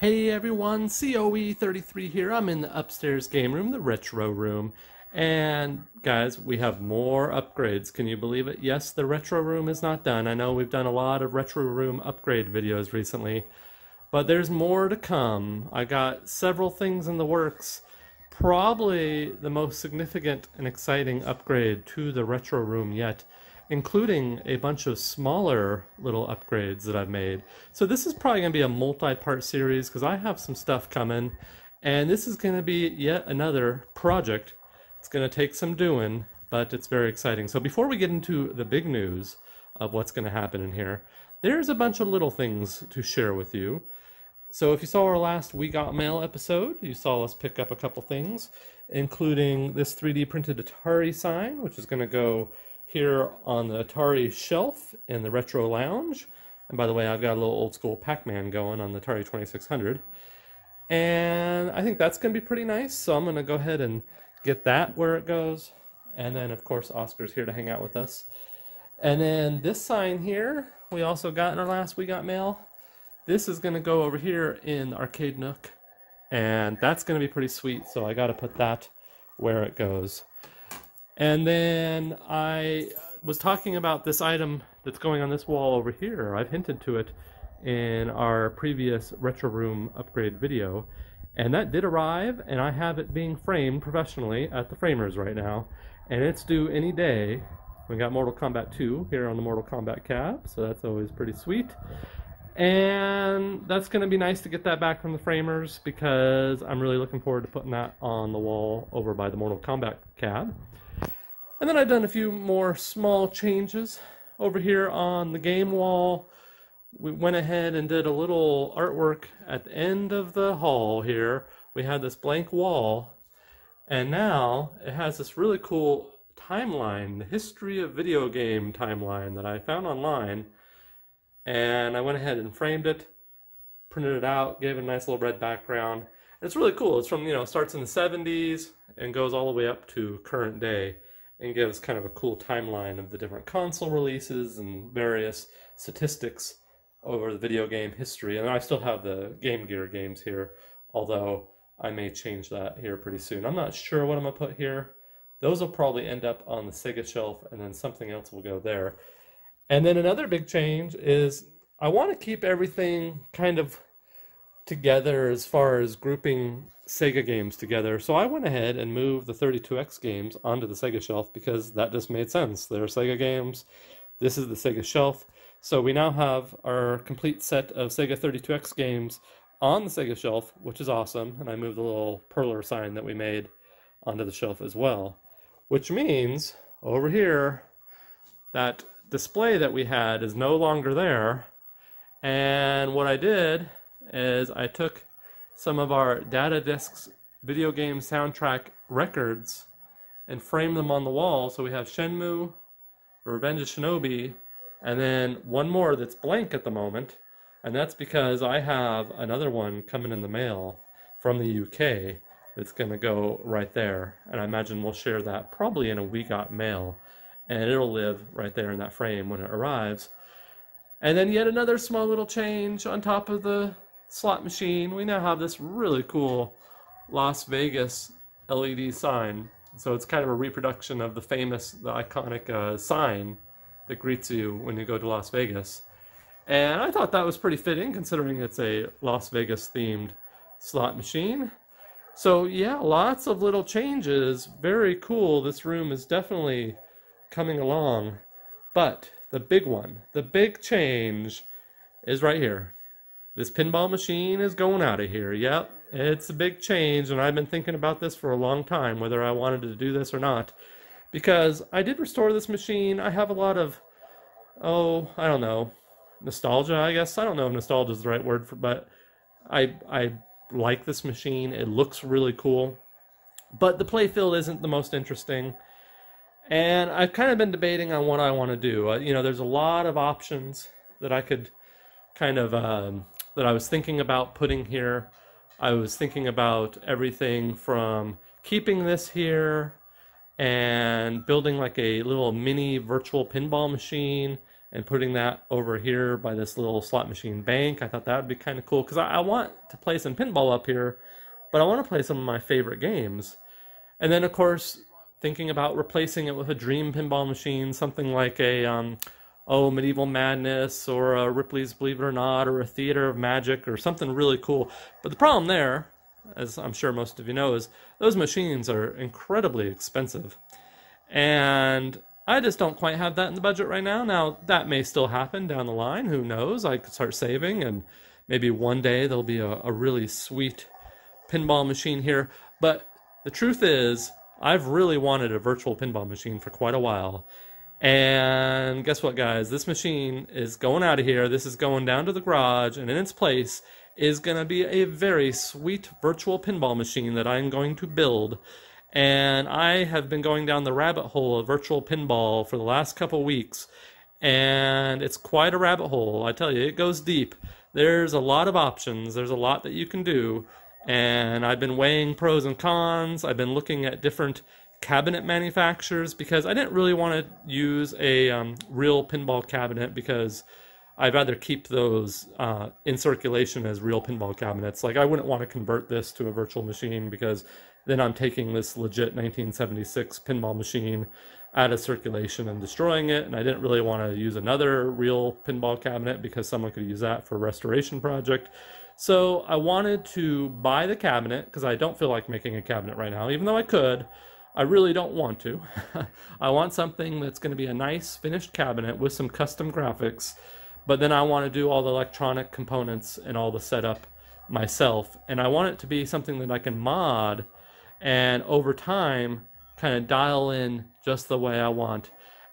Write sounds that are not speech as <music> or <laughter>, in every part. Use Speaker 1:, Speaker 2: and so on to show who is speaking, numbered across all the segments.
Speaker 1: Hey everyone, COE33 here. I'm in the upstairs game room, the retro room. And guys, we have more upgrades. Can you believe it? Yes, the retro room is not done. I know we've done a lot of retro room upgrade videos recently, but there's more to come. I got several things in the works. Probably the most significant and exciting upgrade to the retro room yet including a bunch of smaller little upgrades that I've made. So this is probably going to be a multi-part series because I have some stuff coming and this is going to be yet another project. It's going to take some doing, but it's very exciting. So before we get into the big news of what's going to happen in here, there's a bunch of little things to share with you. So if you saw our last We Got Mail episode, you saw us pick up a couple things, including this 3D printed Atari sign, which is going to go here on the Atari shelf in the Retro Lounge. And by the way, I've got a little old school Pac-Man going on the Atari 2600. And I think that's going to be pretty nice. So I'm going to go ahead and get that where it goes. And then, of course, Oscar's here to hang out with us. And then this sign here, we also got in our last We Got Mail. This is going to go over here in Arcade Nook. And that's going to be pretty sweet. So I got to put that where it goes. And then I was talking about this item that's going on this wall over here. I've hinted to it in our previous Retro Room upgrade video. And that did arrive, and I have it being framed professionally at the framers right now. And it's due any day. We got Mortal Kombat 2 here on the Mortal Kombat cab, so that's always pretty sweet. And that's going to be nice to get that back from the framers because I'm really looking forward to putting that on the wall over by the Mortal Kombat cab. And then I've done a few more small changes over here on the game wall. We went ahead and did a little artwork at the end of the hall here. We had this blank wall, and now it has this really cool timeline, the history of video game timeline that I found online. And I went ahead and framed it, printed it out, gave it a nice little red background. It's really cool. It's from, you know, starts in the 70s and goes all the way up to current day and gives kind of a cool timeline of the different console releases and various statistics over the video game history. And I still have the Game Gear games here, although I may change that here pretty soon. I'm not sure what I'm going to put here. Those will probably end up on the Sega shelf, and then something else will go there. And then another big change is I want to keep everything kind of together as far as grouping Sega games together. So I went ahead and moved the 32X games onto the Sega shelf because that just made sense. They're Sega games. This is the Sega shelf. So we now have our complete set of Sega 32X games on the Sega shelf, which is awesome. And I moved the little perler sign that we made onto the shelf as well. Which means over here, that display that we had is no longer there. And what I did is I took some of our data discs video game soundtrack records and frame them on the wall. So we have Shenmue, Revenge of Shinobi, and then one more that's blank at the moment. And that's because I have another one coming in the mail from the UK that's going to go right there. And I imagine we'll share that probably in a We Got Mail. And it'll live right there in that frame when it arrives. And then yet another small little change on top of the slot machine, we now have this really cool Las Vegas LED sign. So it's kind of a reproduction of the famous, the iconic uh, sign that greets you when you go to Las Vegas. And I thought that was pretty fitting considering it's a Las Vegas themed slot machine. So yeah, lots of little changes. Very cool. This room is definitely coming along. But the big one, the big change is right here. This pinball machine is going out of here. Yep, it's a big change, and I've been thinking about this for a long time, whether I wanted to do this or not. Because I did restore this machine. I have a lot of, oh, I don't know, nostalgia, I guess. I don't know if nostalgia is the right word for, but I, I like this machine. It looks really cool. But the playfield isn't the most interesting. And I've kind of been debating on what I want to do. Uh, you know, there's a lot of options that I could kind of um, that I was thinking about putting here. I was thinking about everything from keeping this here and building like a little mini virtual pinball machine and putting that over here by this little slot machine bank. I thought that would be kind of cool because I, I, want to play some pinball up here, but I want to play some of my favorite games. And then, of course, thinking about replacing it with a dream pinball machine, something like a um, oh Medieval Madness or a Ripley's Believe It or Not or a Theater of Magic or something really cool. But the problem there, as I'm sure most of you know, is those machines are incredibly expensive. And I just don't quite have that in the budget right now. Now, that may still happen down the line. Who knows? I could start saving, and maybe one day there'll be a, a really sweet pinball machine here. But the truth is, I've really wanted a virtual pinball machine for quite a while. And guess what, guys? This machine is going out of here. This is going down to the garage, and in its place is going to be a very sweet virtual pinball machine that I'm going to build and I have been going down the rabbit hole of virtual pinball for the last couple weeks, and it's quite a rabbit hole. I tell you, it goes deep. There's a lot of options, there's a lot that you can do, and I've been weighing pros and cons. I've been looking at different cabinet manufacturers because I didn't really want to use a um, real pinball cabinet because I'd rather keep those uh, in circulation as real pinball cabinets. Like I wouldn't want to convert this to a virtual machine because then I'm taking this legit 1976 pinball machine out of circulation and destroying it. And I didn't really want to use another real pinball cabinet because someone could use that for a restoration project. So I wanted to buy the cabinet because I don't feel like making a cabinet right now, even though I could. I really don't want to. <laughs> I want something that's going to be a nice finished cabinet with some custom graphics, but then I want to do all the electronic components and all the setup myself. And I want it to be something that I can mod and over time kind of dial in just the way I want.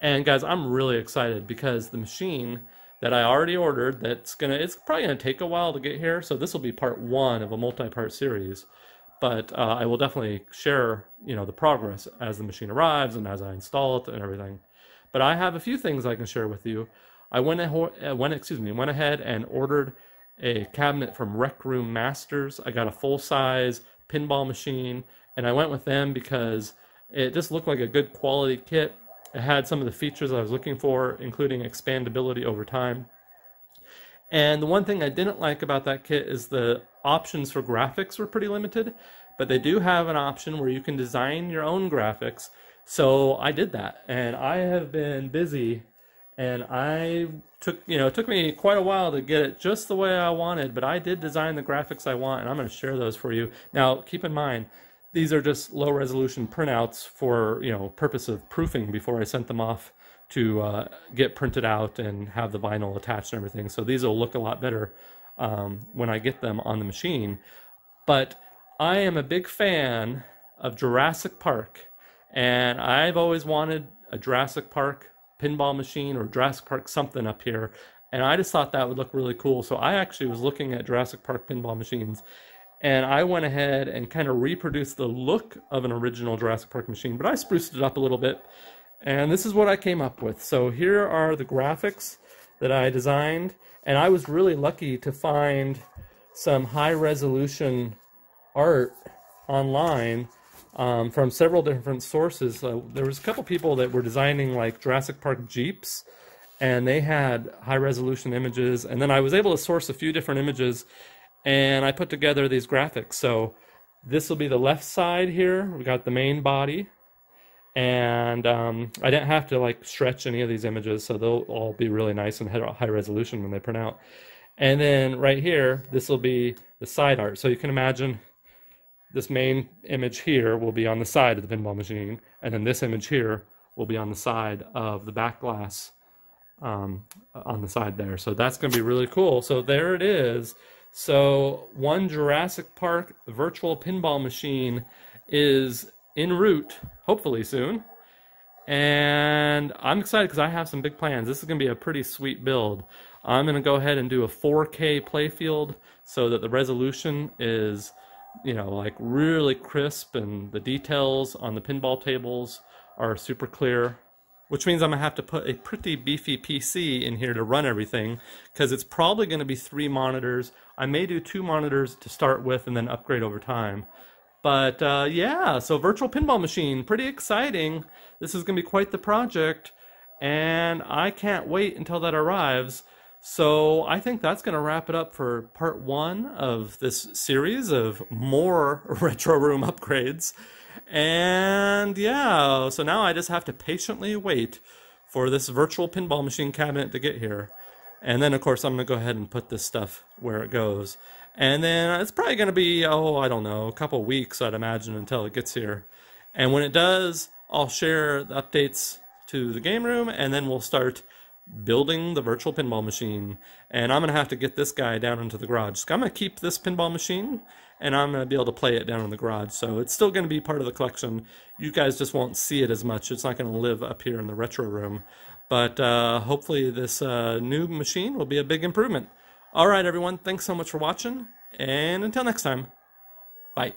Speaker 1: And guys, I'm really excited because the machine that I already ordered that's gonna it's probably gonna take a while to get here, so this will be part one of a multi-part series. But uh, I will definitely share, you know, the progress as the machine arrives and as I install it and everything. But I have a few things I can share with you. I went, ahead, went excuse me, went ahead and ordered a cabinet from Rec Room Masters. I got a full size pinball machine and I went with them because it just looked like a good quality kit. It had some of the features I was looking for, including expandability over time. And the one thing I didn't like about that kit is the options for graphics were pretty limited, but they do have an option where you can design your own graphics. So I did that, and I have been busy, and I took you know it took me quite a while to get it just the way I wanted, but I did design the graphics I want, and I'm going to share those for you. Now, keep in mind these are just low resolution printouts for you know purpose of proofing before I sent them off to uh, get printed out and have the vinyl attached and everything. So these will look a lot better um, when I get them on the machine. But I am a big fan of Jurassic Park, and I've always wanted a Jurassic Park pinball machine or Jurassic Park something up here. And I just thought that would look really cool. So I actually was looking at Jurassic Park pinball machines and I went ahead and kind of reproduced the look of an original Jurassic Park machine, but I spruced it up a little bit. And this is what I came up with. So here are the graphics that I designed, and I was really lucky to find some high resolution art online um, from several different sources. Uh, there was a couple people that were designing like Jurassic Park Jeeps, and they had high resolution images. And then I was able to source a few different images and I put together these graphics. So this will be the left side here. We got the main body, and um, I didn't have to like stretch any of these images, so they'll all be really nice and high resolution when they print out. And then right here, this will be the side art. So you can imagine this main image here will be on the side of the pinball machine, and then this image here will be on the side of the back glass um, on the side there. So that's going to be really cool. So there it is. So one Jurassic Park virtual pinball machine is en route, hopefully soon. And I'm excited because I have some big plans. This is going to be a pretty sweet build. I'm going to go ahead and do a 4K playfield so that the resolution is, you know, like really crisp and the details on the pinball tables are super clear which means I'm going to have to put a pretty beefy PC in here to run everything because it's probably going to be three monitors. I may do two monitors to start with and then upgrade over time. But uh, yeah, so virtual pinball machine, pretty exciting. This is going to be quite the project. and I can't wait until that arrives. So I think that's going to wrap it up for part one of this series of more <laughs> retro room upgrades. And yeah, so now I just have to patiently wait for this virtual pinball machine cabinet to get here. And then, of course, I'm going to go ahead and put this stuff where it goes. And then it's probably going to be, oh, I don't know, a couple weeks, I'd imagine, until it gets here. And when it does, I'll share the updates to the game room, and then we'll start building the virtual pinball machine. And I'm going to have to get this guy down into the garage. So I'm going to keep this pinball machine, and I'm going to be able to play it down in the garage. So it's still going to be part of the collection. You guys just won't see it as much. It's not going to live up here in the retro room. But uh, hopefully this uh, new machine will be a big improvement. All right, everyone. Thanks so much for watching. And until next time, bye.